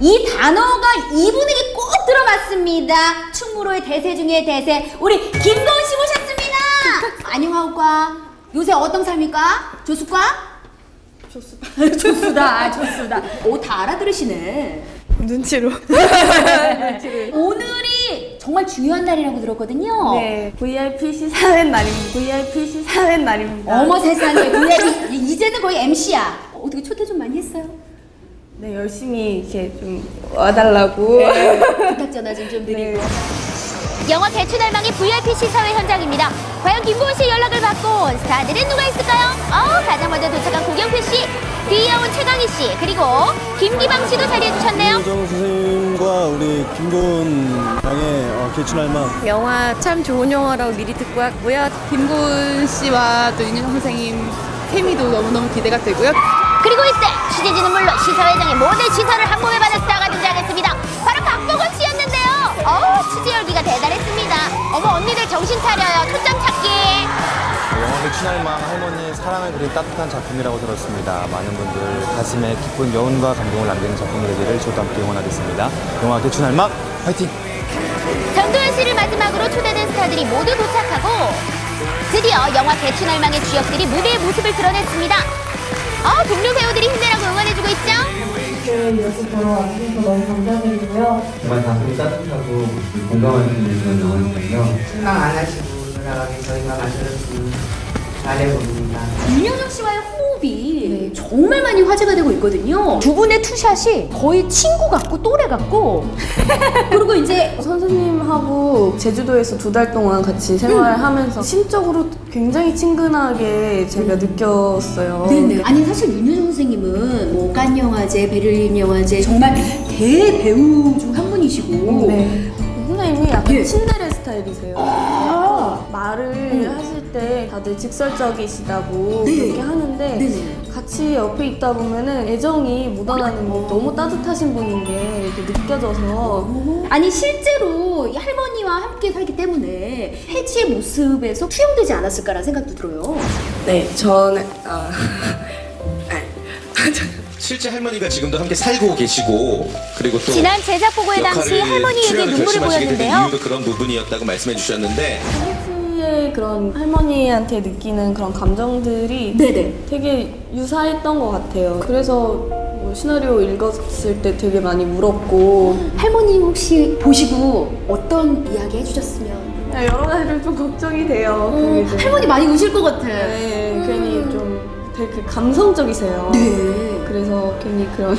이 단어가 이분에게 꼭 들어맞습니다. 충무로의 대세 중에 대세 우리 김고은 씨 모셨습니다. 안녕하오과 요새 어떤 삶일까? 조수과? 조수다. 조수다. 조수다. 오 다 알아들으시네. 눈치로. 오늘이 정말 중요한 날이라고 들었거든요. 네. VIP 시사회 날입니다. VIP 시사회 날입니다. 어머 세상에 VIP 이제는 거의 MC야. 어떻게 초대 좀 많이 했어요? 네, 열심히 이렇게 좀 와달라고. 부탁 전화 좀, 좀 드리고. 네. 영화 대추날망의 VIP 시사회 현장입니다. 과연 김고은 씨 연락을 받고 온 스타들은 누가 있을까요? 어, 가장 먼저 도착한 고경표 씨, 귀여운 최강희 씨, 그리고 김기방 씨도 자리해 주셨네요. 김정 선생님과 우리 김고은 양의 어, 개춘할망 영화 참 좋은 영화라고 미리 듣고 왔고요. 김고은 씨와 또 윤여정 선생님 케미도 너무너무 기대가 되고요. 그리고 이때 취재진은 물론 시사회장의 모든 시선을 한 몸에 받은 스타가 등장했습니다. 바로 박보건 씨였는데요. 어우, 취재 열기가 대단했습니다. 어머, 언니들 정신 차려요. 초점 찾기. 영화 개춘할망 할머니의 사랑을 그린 따뜻한 작품이라고 들었습니다. 많은 분들 가슴에 깊은 여운과 감동을 남기는 작품이 되기를 저도 함께 응원하겠습니다. 영화 개춘할망 화이팅! 전도연 씨를 마지막으로 초대된 스타들이 모두 도착하고 드디어 영화 대추날망의 주역들이 무대의 모습을 드러냈습니다. 어, 동료 배우들이 힘내라고 응원해주고 있죠? 정말 가슴이 따뜻하고 있는 그런 영화니까요. 실망 안 하시고 돌아가게 저희가 만들었으면 잘해봅니다. 윤여정 호흡이 정말 많이 화제가 되고 있거든요. 두 분의 투샷이 거의 친구 같고 또래 같고 그리고 이제 선생님하고 제주도에서 두 달 동안 같이 생활하면서 심적으로 굉장히 친근하게 제가 느꼈어요. 네네. 아니 사실 윤여정 선생님은 뭐깐 영화제, 베를린 영화제 정말 대배우 중 한 분이시고 네. 선생님이 약간 예. 친데레 스타일이세요. 아. 말을 하실 때 다들 직설적이시다고 네. 그렇게 하는데 네네. 같이 옆에 있다 보면은 애정이 묻어나는 게 너무 따뜻하신 분인 게 이렇게 느껴져서 아니 실제로 이 할머니와 함께 살기 때문에 혜지의 모습에서 투영되지 않았을까라는 생각도 들어요. 네 저는 아, 실제 할머니가 지금도 함께 살고 계시고 그리고 또 지난 제작 보고회 당시 역할을 할머니에게 출연을 눈물을 결심하시게 된 보였는데요. 이유도 그런 부분이었다고 말씀해 주셨는데 그런 할머니한테 느끼는 그런 감정들이 네네. 되게 유사했던 것 같아요. 그래서 뭐 시나리오 읽었을 때 되게 많이 울었고 할머니 혹시 보시고 어떤 이야기 해주셨으면 그냥 여러 가지로 좀 걱정이 돼요. 그게 좀. 할머니 많이 우실 것 같아. 네, 괜히 좀 되게 감성적이세요. 네. 그래서 괜히 그런